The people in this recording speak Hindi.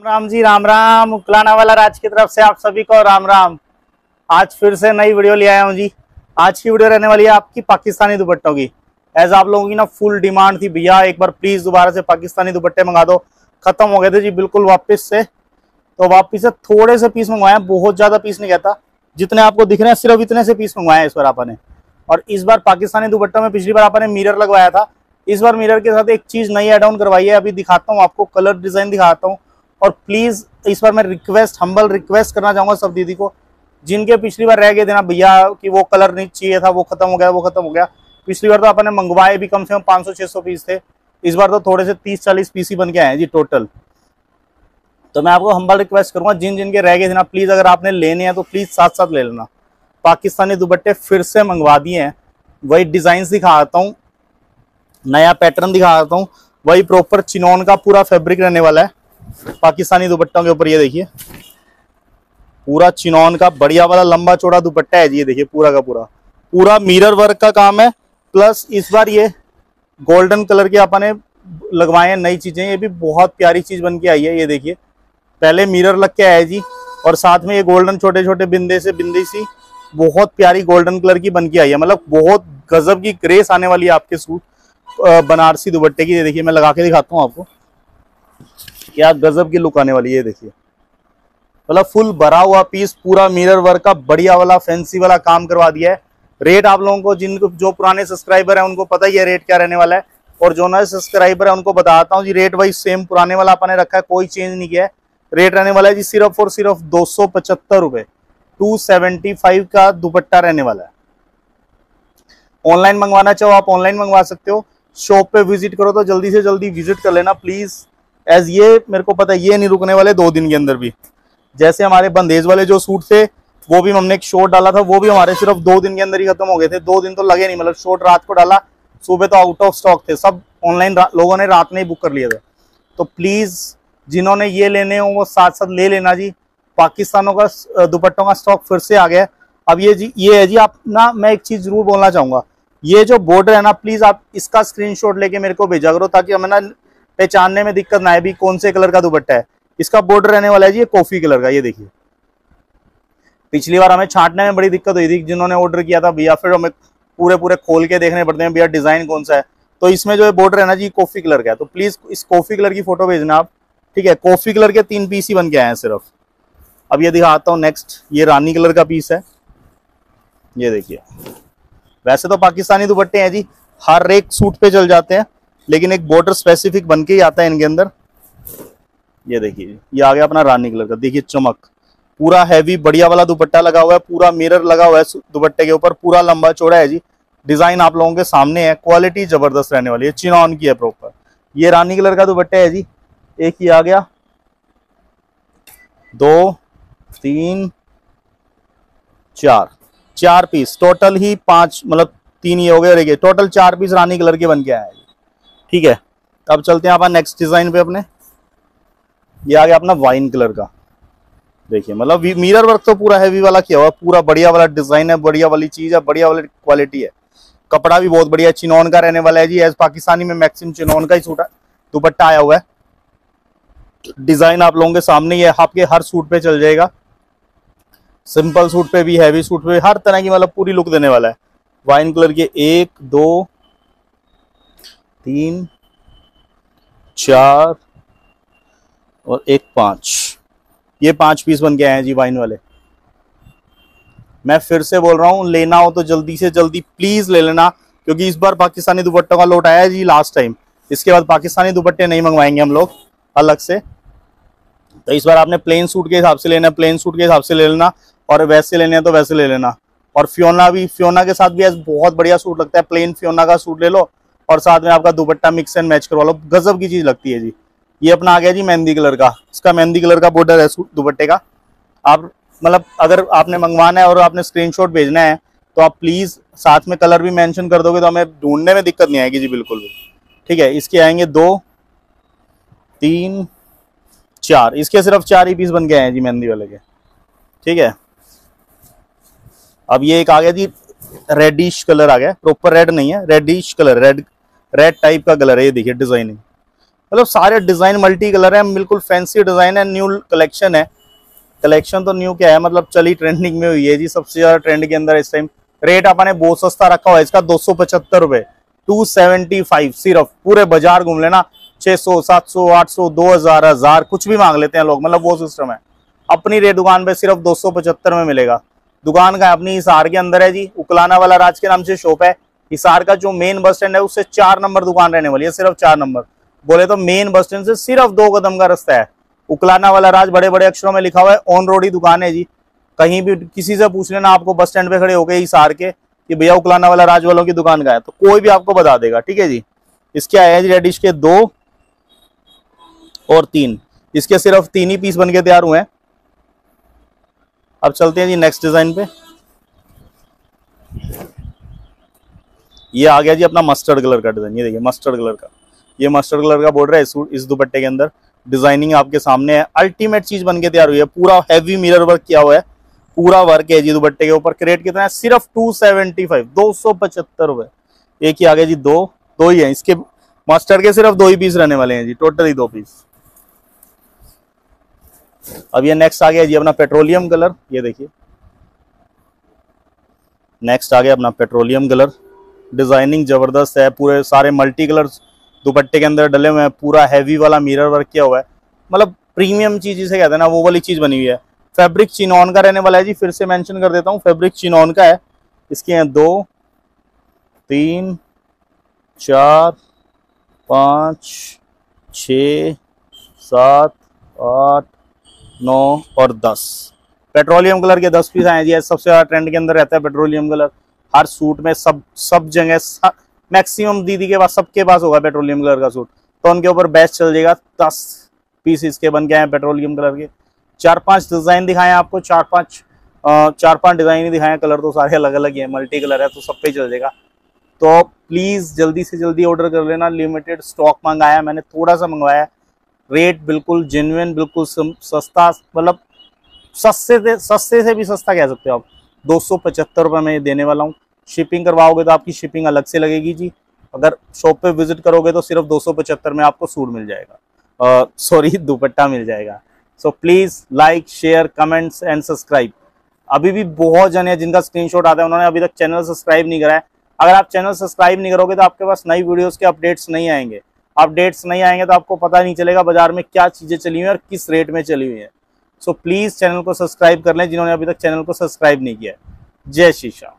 राम जी, राम राम। उकलाना वाला राज की तरफ़ से आप सभी को राम राम। आज फिर से नई वीडियो ले आया हूँ जी। आज की वीडियो रहने वाली है आपकी पाकिस्तानी दुपट्टों की। एज आप लोगों की ना फुल डिमांड थी, भैया, एक बार प्लीज़ दोबारा से पाकिस्तानी दुपट्टे मंगा दो। खत्म हो गए थे जी, बिल्कुल वापस से। तो वापिस से थोड़े से पीस मंगवाए बहुत ज़्यादा पीस नहीं कहता। जितने आपको दिख रहे हैं, सिर्फ़ इतने से पीस मंगवाए इस बार आपने। और इस बार पाकिस्तानी दुपट्टों में पिछली बार आपने मिरर लगवाया था। इस बार मिरर के साथ एक चीज़ नई एड ऑन करवाई है, अभी दिखाता हूँ आपको कलर डिज़ाइन दिखाता हूँ। और प्लीज़ इस बार मैं रिक्वेस्ट हम्बल रिक्वेस्ट करना चाहूँगा सब दीदी को। जिनके पिछली बार रह गए थे ना भैया, कि वो कलर नहीं चाहिए था, वो खत्म हो गया, वो खत्म हो गया। पिछली बार तो आपने मंगवाए भी कम से कम 500 600 पीस थे। इस बार तो थोड़े से 30 40 पीस ही बन के आए हैं जी टोटल तो मैं आपको हम्बल रिक्वेस्ट करूँगा, जिन, जिनके रह गए थे ना प्लीज़ अगर आपने लेने हैं तो प्लीज़ साथ साथ ले लेना। पाकिस्तानी दुपट्टे फिर से मंगवा दिए हैं। वही डिज़ाइन दिखाता हूँ, नया पैटर्न दिखाता हूँ। वही प्रॉपर चिनौन का पूरा फैब्रिक रहने वाला है। पाकिस्तानी दुपट्टों के ऊपर ये देखिए। पूरा चिनौन का बढ़िया वाला लंबा चौड़ा दुपट्टा है जी, ये देखिए, पूरा का पूरा। पूरा मिरर वर्क का काम है प्लस इस बार ये गोल्डन कलर के अपने लगवाए हैं नई चीज़ें, ये भी बहुत प्यारी चीज़ बन के आई है, ये देखिए। पहले मिरर लग के आया जी, और साथ में ये गोल्डन छोटे छोटे बिंदे से बिंदी सी, बहुत प्यारी गोल्डन कलर की बन के आई है। मतलब बहुत गजब की ग्रेस आने वाली है आपके सूट बनारसी दुपट्टे की, ये देखिए, मैं लगा के दिखाता हूँ आपको। क्या गजब की लुक आने वाली है देखिए। मतलब फुल भरा हुआ पीस पूरा मिरर वर्क का बढ़िया वाला फैंसी वाला काम करवा दिया है। रेट आप लोगों को जिनको जो पुराने सब्सक्राइबर है, उनको पता ही है रेट क्या रहने वाला है। और जो नए सब्सक्राइबर है, उनको बताता हूँ जी रेट वाइज सेम पुराने वाला अपने रखा है, कोई चेंज नहीं किया है। रेट रहने वाला है जी, सिर्फ़ और सिर्फ़ दो सौ पचहत्तर टू सेवेंटी फाइव का दुपट्टा रहने वाला है। ऑनलाइन मंगवाना चाहो, आप ऑनलाइन मंगवा सकते हो। शॉप पे विज़िट करो तो जल्दी से जल्दी विज़िट कर लेना प्लीज़ एज ये मेरे को पता है, ये नहीं रुकने वाले दो दिन के अंदर भी। जैसे हमारे बंदेज वाले जो सूट थे, वो भी हमने एक शॉर्ट डाला था, वो भी हमारे सिर्फ़ दो दिन के अंदर ही खत्म हो गए थे। दो दिन तो लगे नहीं मतलब शॉर्ट रात को डाला, सुबह तो आउट ऑफ़ स्टॉक थे। सब ऑनलाइन लोगों ने रात में ही बुक कर लिए थे। तो प्लीज़ जिन्होंने ये लेने हो, वो साथ साथ ले लेना जी। पाकिस्तानों का दुपट्टों का स्टॉक फिर से आ गया। अब ये जी, ये है जी, आप ना, मैं एक चीज़ ज़रूर बोलना चाहूँगा। ये जो बॉर्डर है ना प्लीज़ आप इसका स्क्रीनशॉट लेके मेरे को भेजा करो, ताकि हमें ना पहचानने में दिक्कत ना आए, भी कौन से कलर का दुपट्टा है? इसका बॉर्डर रहने वाला है जी, ये कॉफ़ी कलर का, ये देखिए। पिछली बार हमें छांटने में बड़ी दिक्कत हुई थी, जिन्होंने ऑर्डर किया था, भैया फिर हमें पूरे पूरे खोल के देखने पड़ते हैं, भैया डिज़ाइन कौन सा है? तो इसमें जो है बॉर्डर है ना जी कॉफ़ी कलर का है। तो प्लीज़ इस कॉफ़ी कलर की फ़ोटो भेजना आप, ठीक है? कॉफ़ी कलर के तीन पीस ही बन के आए हैं सिर्फ़। अब ये दिखाता हूँ नेक्स्ट ये रानी कलर का पीस है। ये देखिए। वैसे तो पाकिस्तानी दुपट्टे हैं जी, हर एक सूट पे चल जाते हैं। लेकिन एक बॉर्डर स्पेसिफिक बन के ही आता है इनके अंदर। ये देखिए, ये आ गया अपना रानी कलर का। देखिए, चमक। पूरा हैवी बढ़िया वाला दुपट्टा लगा हुआ है, पूरा मिरर लगा हुआ है दुपट्टे के ऊपर, पूरा लंबा चौड़ा है जी। डिज़ाइन आप लोगों के सामने है क्वालिटी ज़बरदस्त रहने वाली है, चिनॉन की है प्रॉपर ये रानी कलर का दुपट्टा है जी। एक ही आ गया। दो, तीन, चार। चार पीस टोटल ही पाँच मतलब तीन ये हो गए टोटल चार पीस रानी कलर के बन के आया आए ठीक है? अब चलते हैं आप नेक्स्ट डिज़ाइन पे अपने। ये आ गया अपना वाइन कलर का। देखिए मतलब मिरर वर्क तो पूरा हैवी वाला किया हुआ पूरा बढ़िया वाला डिज़ाइन है, बढ़िया वाली चीज़ है, बढ़िया वाली क्वालिटी है। कपड़ा भी बहुत बढ़िया चिनौन का रहने वाला है जी। एज पाकिस्तानी में मैक्सिम चिनौन का ही सूट है। दुपट्टा आया हुआ है। डिज़ाइन आप लोगों के सामने ही है। आपके हर सूट पे चल जाएगा। सिंपल सूट पे भी हैवी सूट पे हर तरह की मतलब पूरी लुक देने वाला है। वाइन कलर के एक, दो तीन, चार और एक पाँच। ये पाँच पीस बन के आए हैं जी वाइन वाले। मैं फिर से बोल रहा हूँ, लेना हो तो जल्दी से जल्दी प्लीज़ ले लेना, क्योंकि इस बार पाकिस्तानी दुपट्टों का लोट आया है जी लास्ट टाइम इसके बाद पाकिस्तानी दुपट्टे नहीं मंगवाएँगे हम लोग, अलग से। तो इस बार आपने प्लेन सूट के हिसाब से लेना प्लेन सूट के हिसाब से ले लेना, और वैसे लेने हैं तो वैसे ले लेना। और फ्योना भी फ्योना के साथ भी बहुत बढ़िया सूट लगता है प्लेन फ्योना का सूट ले लो और साथ में आपका दुपट्टा मिक्स एंड मैच करवा लो। गजब की चीज़ लगती है जी। ये अपना आ गया जी मेहंदी कलर का। इसका मेहंदी कलर का बॉर्डर है दुपट्टे का। आप मतलब अगर आपने मंगवाना है और आपने स्क्रीनशॉट भेजना है तो आप प्लीज़ साथ में कलर भी मेंशन कर दोगे तो हमें ढूँढने में दिक्कत नहीं आएगी जी, बिल्कुल भी। ठीक है, इसके आएँगे दो, तीन, चार। इसके सिर्फ़ चार ही पीस बन गए हैं जी मेहंदी वाले के। ठीक है? अब ये एक आ गया जी रेडिश कलर आ गया। प्रॉपर रेड नहीं है reddish colour red red type का कलर है ये देखिए डिज़ाइनिंग मतलब सारे डिज़ाइन मल्टी कलर है, बिल्कुल फैंसी डिज़ाइन है न्यू कलेक्शन है। कलेक्शन तो न्यू क्या है मतलब चली ट्रेंडिंग में हुई है जी, सबसे ज़्यादा ट्रेंड के अंदर इस टाइम रेट आपने बहुत सस्ता रखा हुआ है, इसका दो सौ पचहत्तर रुपए। टू सेवेंटी फाइव सिर्फ़, पूरे बाज़ार घूम लेना। छह सौ, सात सौ, आठ सौ, दो हज़ार हज़ार, कुछ भी मांग लेते हैं लोग मतलब वो सिस्टम है। अपनी रेट दुकान पे सिर्फ़ दो सौ पचहत्तर में मिलेगा। दुकान का अपनी हिसार के अंदर है जी, उकलाना वाला राज के नाम से शॉप है। हिसार का जो मेन बस स्टैंड है, उससे चार नंबर दुकान रहने वाली है, सिर्फ़ चार नंबर बोले तो मेन बस स्टैंड से सिर्फ़ दो कदम का रास्ता है। उकलाना वाला राज बड़े बड़े अक्षरों में लिखा हुआ है ऑन रोड ही दुकान है जी। कहीं भी किसी से पूछ लेना, आपको बस स्टैंड पे खड़े हो गए हिसार के, कि भैया उकलाना वाला राज वालों की दुकान का है। तो कोई भी आपको बता देगा, ठीक है जी? इसके आए हैं जी रेडिश के दो और तीन। इसके सिर्फ़ तीन ही पीस बन के तैयार हुए हैं। अब चलते हैं जी नेक्स्ट डिज़ाइन पे। ये आ गया जी अपना मस्टर्ड कलर का डिज़ाइन ये देखिए मस्टर्ड कलर का। ये मस्टर्ड कलर का बॉर्डर है इस, इस दुपट्टे के अंदर। डिज़ाइनिंग आपके सामने है। अल्टीमेट चीज़ बन के तैयार हुई है। पूरा हैवी मिरर वर्क किया हुआ है। पूरा वर्क है जी दुपट्टे के ऊपर। क्रेट कितना है? सिर्फ़ टू सेवेंटी फाइव दो सौ पचहत्तर एक ही आ गया जी दो दो ही है। इसके मास्टर के सिर्फ़ दो ही पीस रहने वाले हैं जी टोटली दो पीस अब ये नेक्स्ट आ गया जी अपना पेट्रोलियम कलर ये देखिए। नेक्स्ट आ गया अपना पेट्रोलियम कलर डिज़ाइनिंग ज़बरदस्त है, पूरे सारे मल्टी कलर दुपट्टे के अंदर डले हुए हैं, पूरा हैवी वाला मिरर वर्क किया हुआ है। मतलब प्रीमियम चीज़ जिसे कहते हैं ना, वो वाली चीज़ बनी हुई है। फैब्रिक चिनॉन का रहने वाला है जी, फिर से मेंशन कर देता हूँ फैब्रिक चिनॉन का है। इसके हैं दो, तीन, चार, पाँच, छ, सात, आठ, नौ और दस। पेट्रोलियम कलर के दस पीस आए जी सबसे ज़्यादा ट्रेंड के अंदर रहता है पेट्रोलियम कलर हर सूट में सब सब जगह मैक्सिमम दीदी के पास, सबके पास होगा पेट्रोलियम कलर का सूट। तो उनके ऊपर बेस्ट चल जाएगा दस पीस इसके बन के आए पेट्रोलियम कलर के। चार पाँच डिज़ाइन दिखाए आपको, चार पाँच चार पाँच डिज़ाइन ही दिखाए कलर तो सारे अलग अलग ही है मल्टी कलर है तो सब पे चल जाएगा। तो प्लीज़ जल्दी से जल्दी ऑर्डर कर लेना लिमिटेड स्टॉक मंगाया मैंने, थोड़ा सा मंगवाया। रेट बिल्कुल जेन्युन बिल्कुल सस्ता मतलब सस्ते से सस्ते से भी सस्ता कह सकते हो आप। दो सौ पचहत्तर रुपये में देने वाला हूँ। शिपिंग करवाओगे तो आपकी शिपिंग अलग से लगेगी जी। अगर शॉप पे विज़िट करोगे तो सिर्फ़ दो सौ पचहत्तर में आपको सूट मिल जाएगा। सॉरी दुपट्टा मिल जाएगा। So please like share comments and subscribe अभी भी बहुत जने हैं जिनका स्क्रीनशॉट आता है, उन्होंने अभी तक चैनल सब्सक्राइब नहीं करा है। अगर आप चैनल सब्सक्राइब नहीं करोगे तो आपके पास नई वीडियोस के अपडेट्स नहीं आएँगे। अपडेट्स नहीं आएँगे तो आपको पता नहीं चलेगा बाज़ार में क्या चीज़ें चली हुई है और किस रेट में चली हुई है। सो प्लीज़ चैनल को सब्सक्राइब कर लें जिन्होंने अभी तक चैनल को सब्सक्राइब नहीं किया जय श्री शीशा